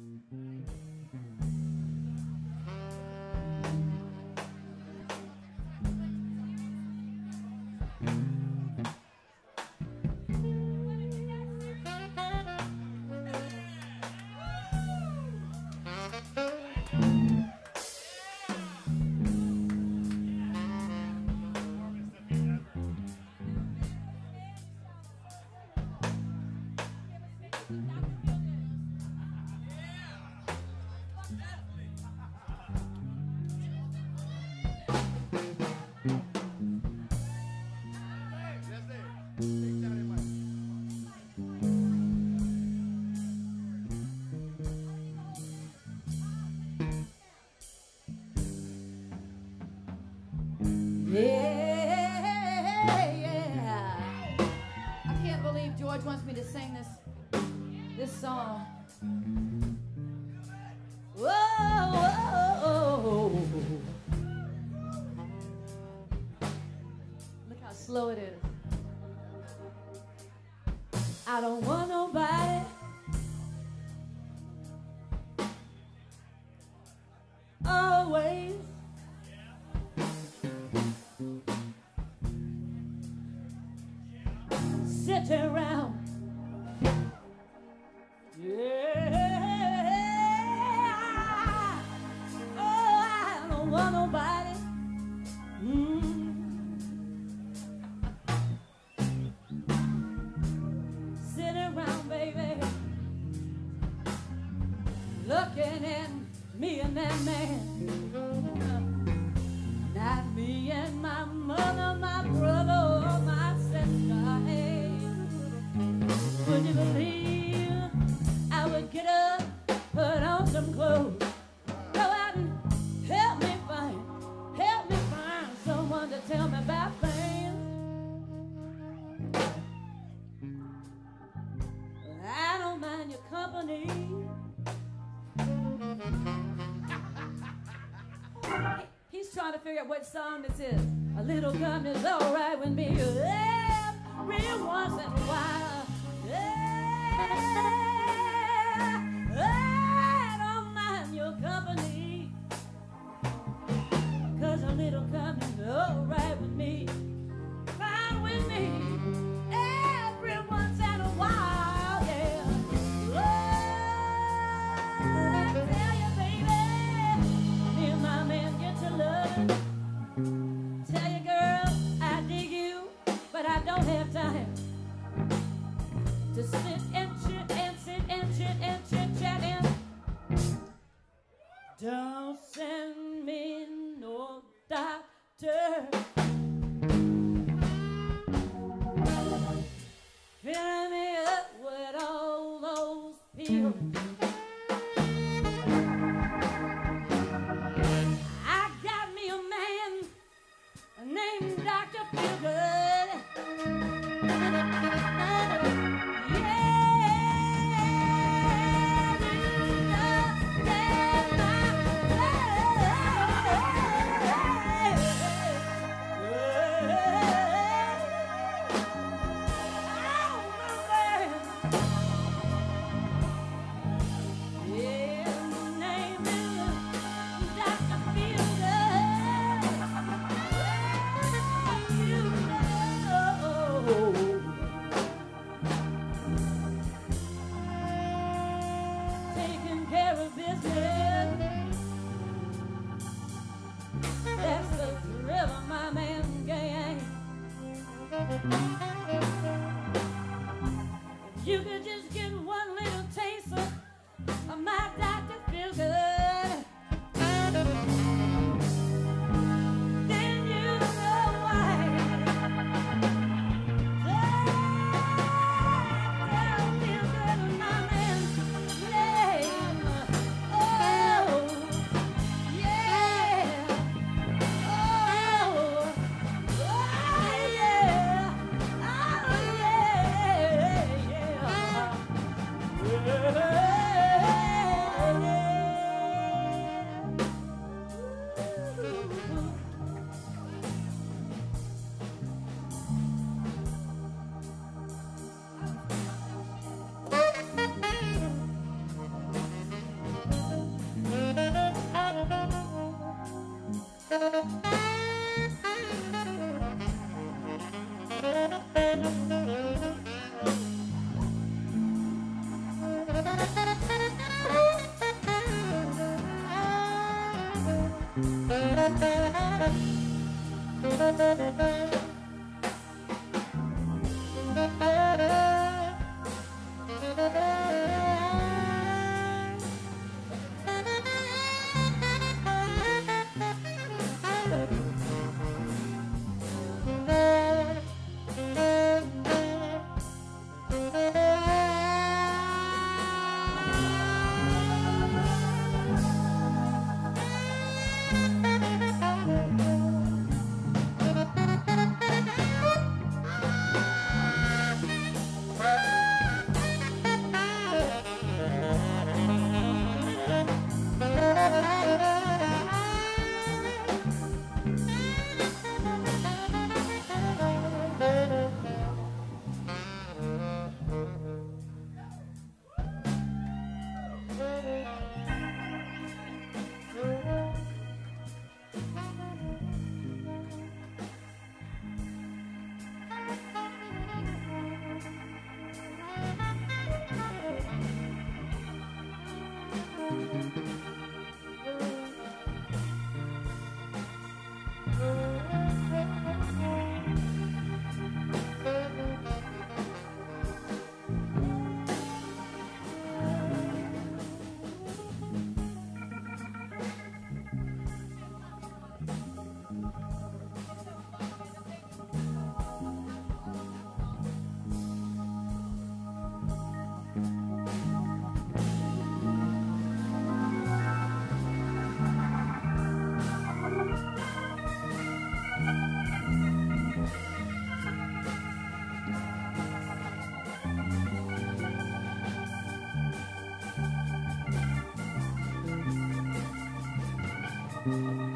Mm-hmm. slow it is. I don't want nobody. Always. Sitting around. figure out what song this is. A little gun is all right with me every once in a while. Yeah. yeah. Mm-hmm. Thank you. Cause you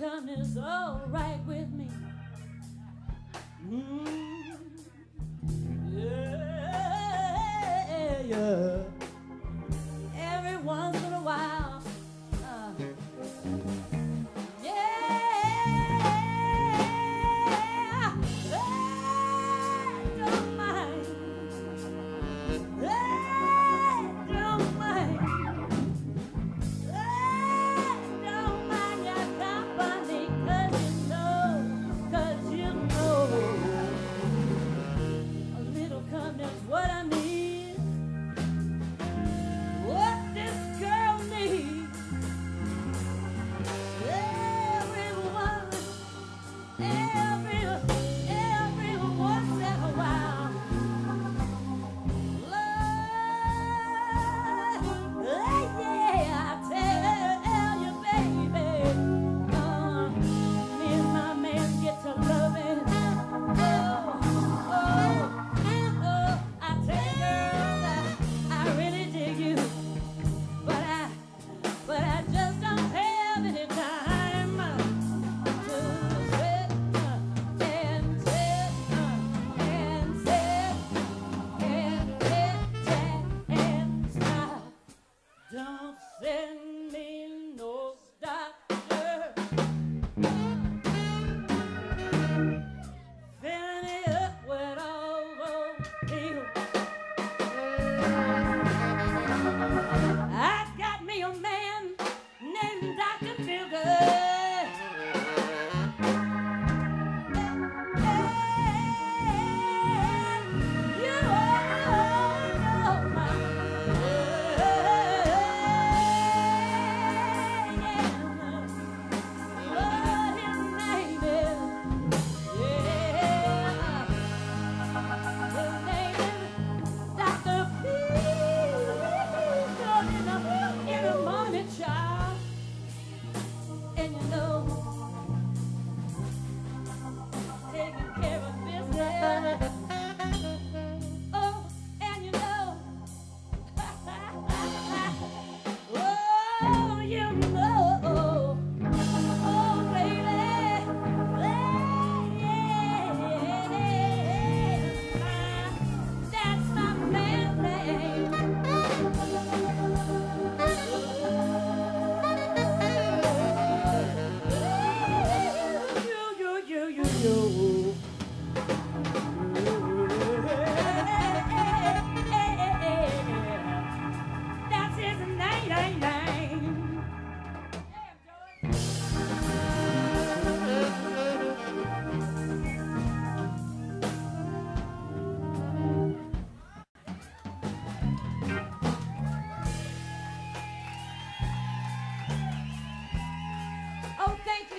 little is alright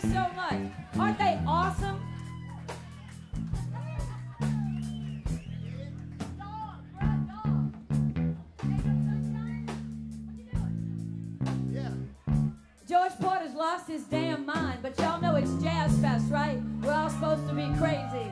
you so much. Aren't they awesome? George Porter's lost his damn mind, but y'all know it's Jazz Fest, right? We're all supposed to be crazy.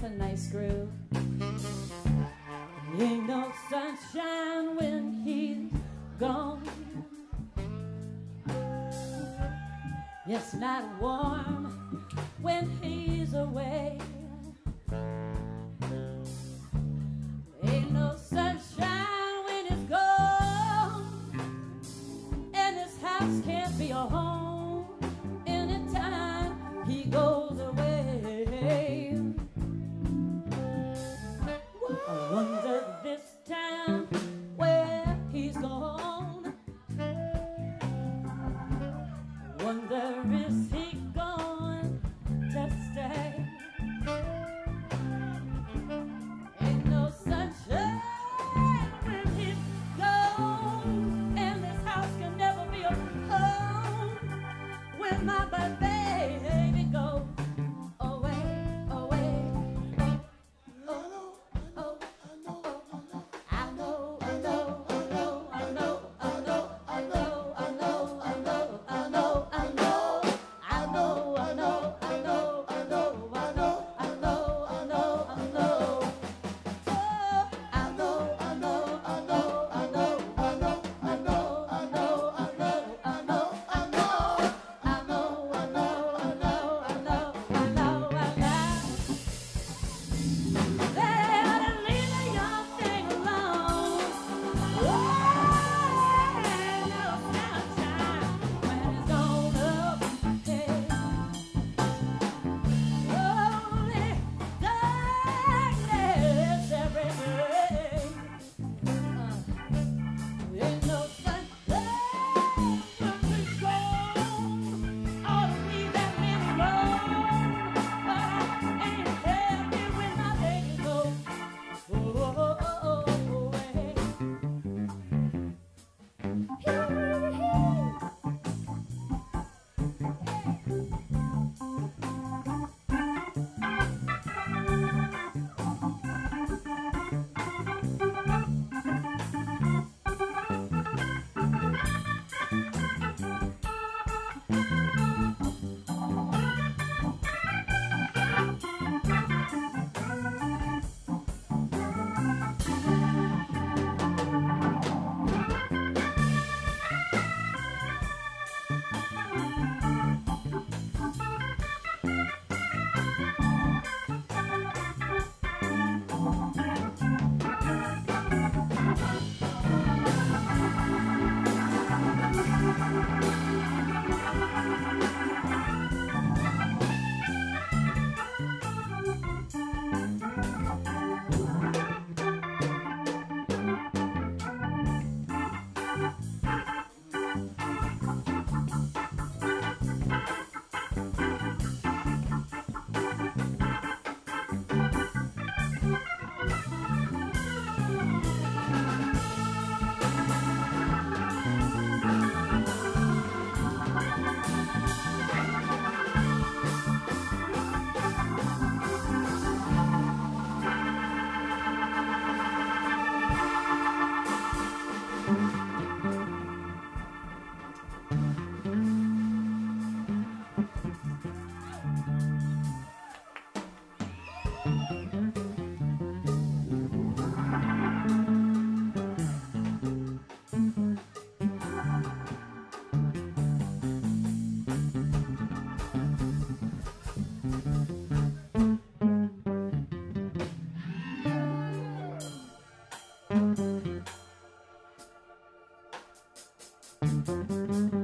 that's a nice groove. Ain't no sunshine when he's gone. It's not warm when he's away. Bye.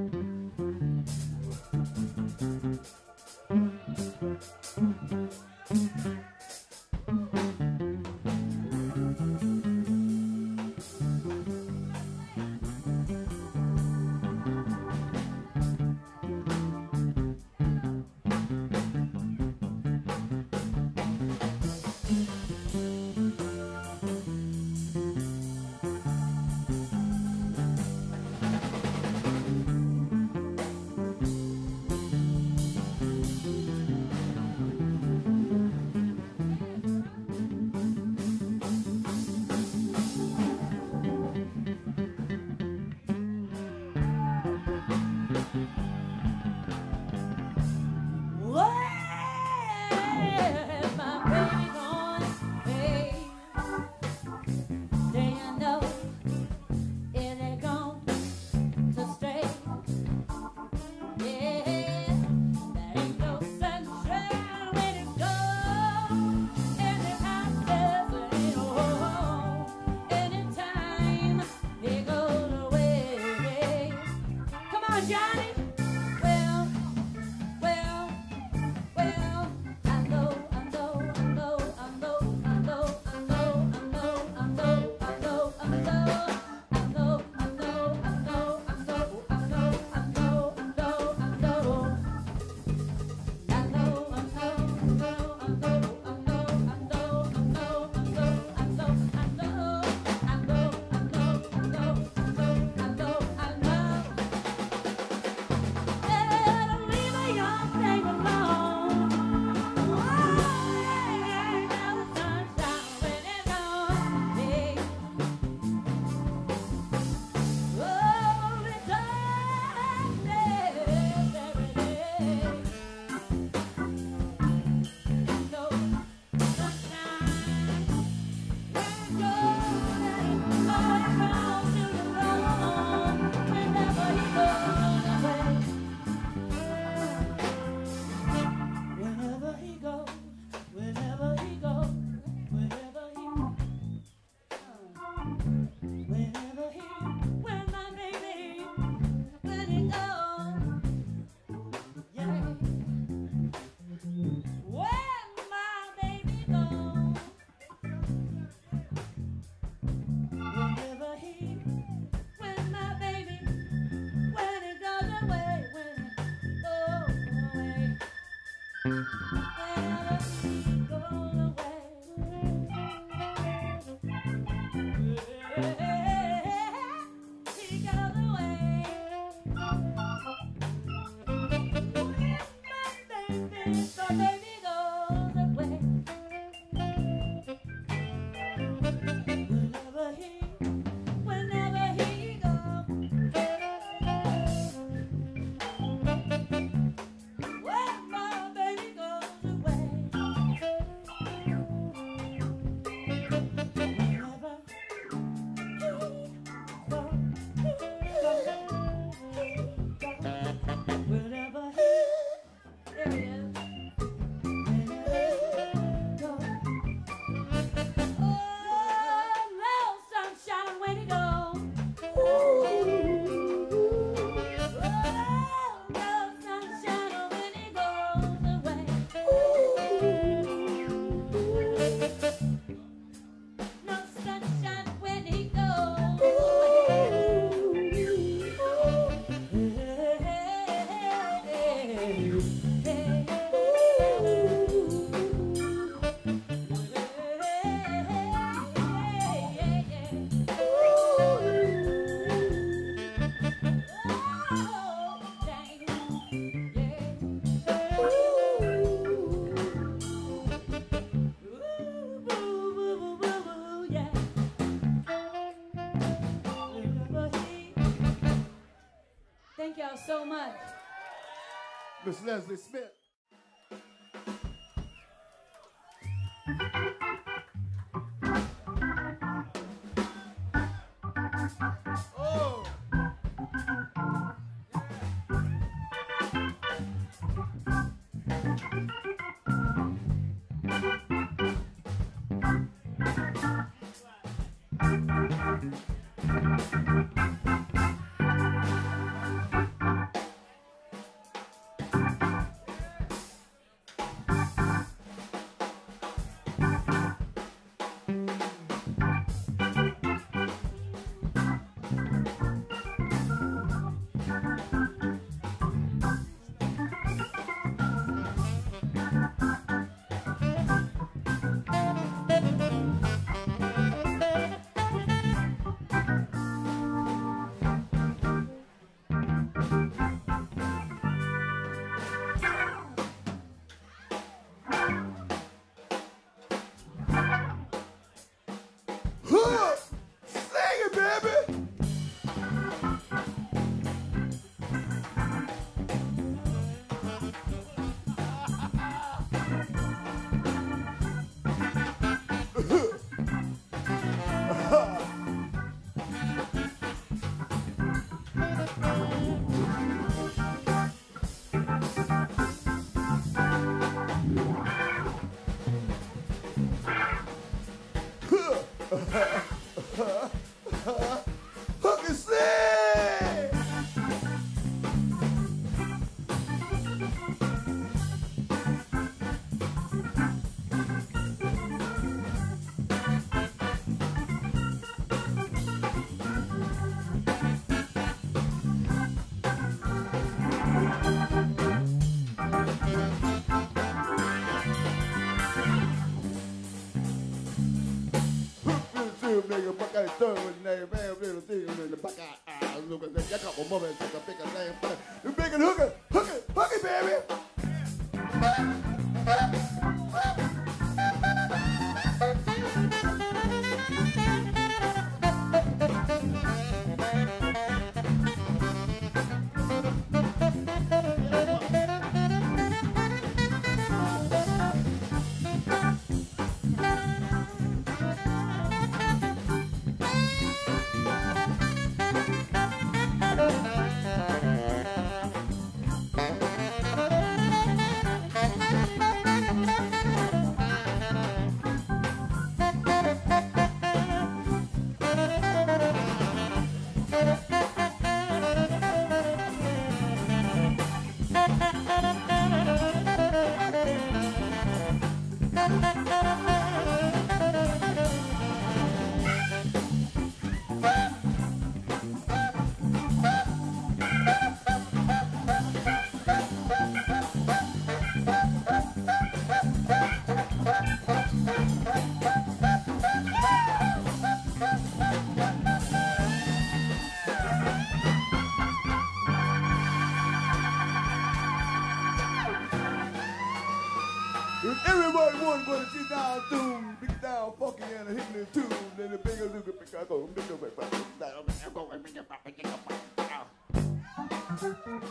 Miss Leslie Smith.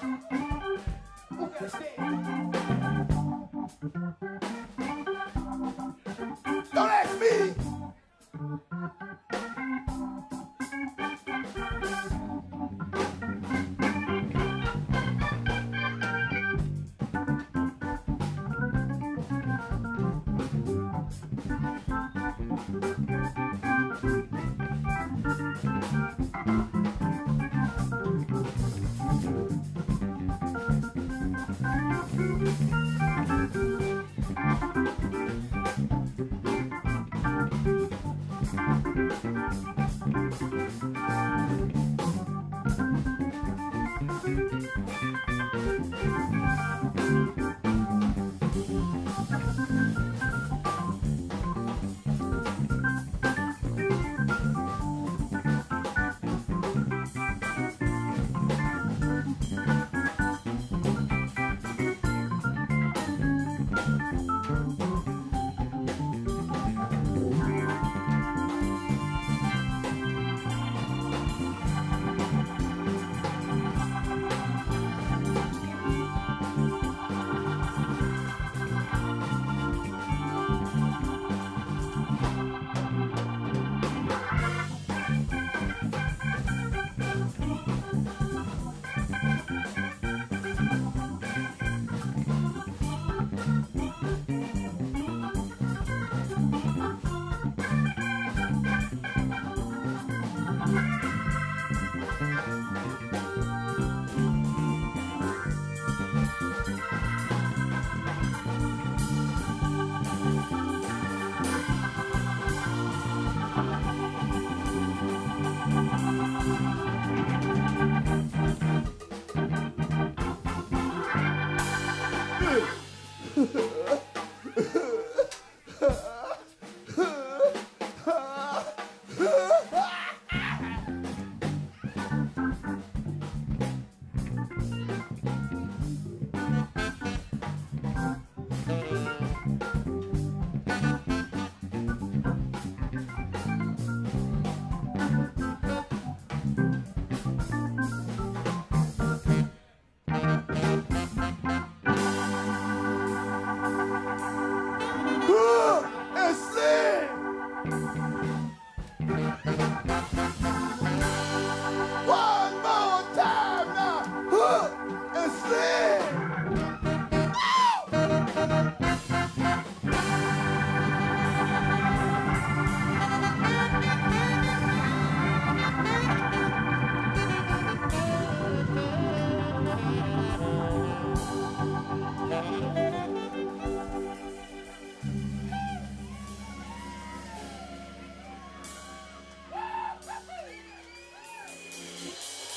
Don't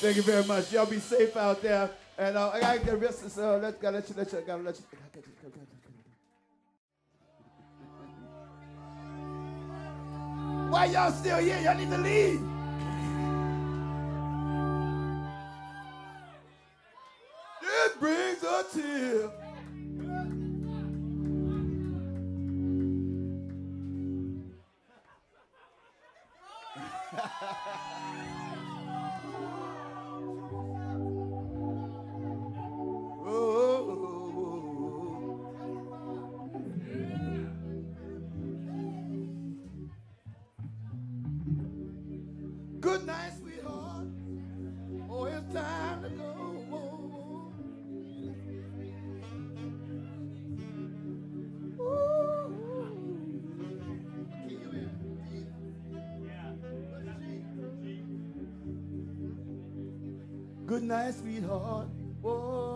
Thank you very much. Y'all be safe out there. And uh, I gotta get rest. So let's gotta let you, let you, gotta let you. Why y'all still here? Y'all need to leave. Good night, sweetheart. Oh,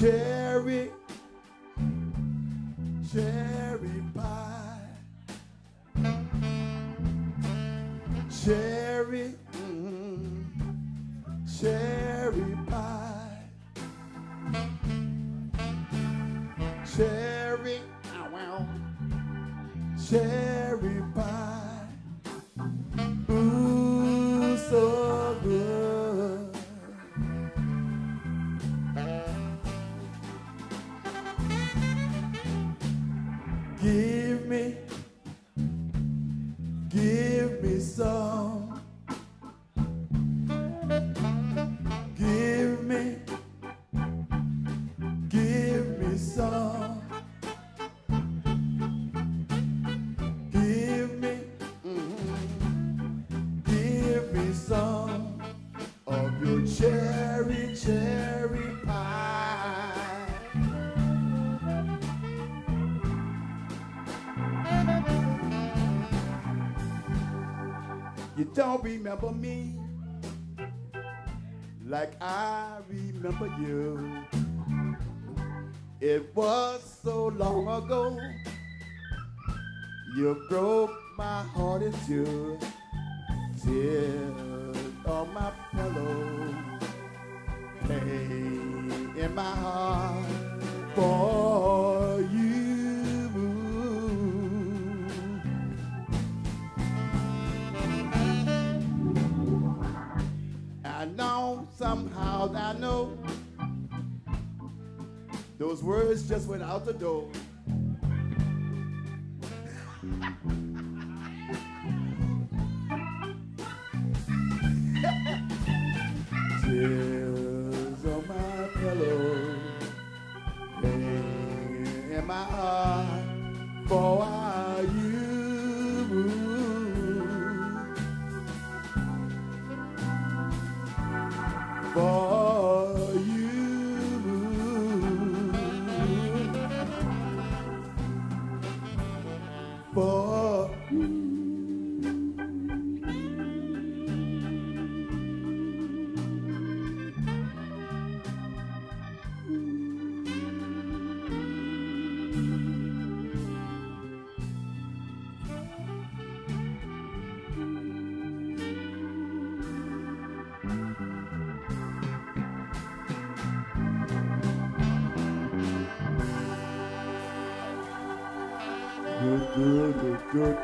change. Don't remember me like I remember you. It was so long ago. You broke my heart in two. Tears on my pillow. Pain in my heart I know those words just went out the door.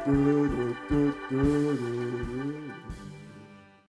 Mm-hmm.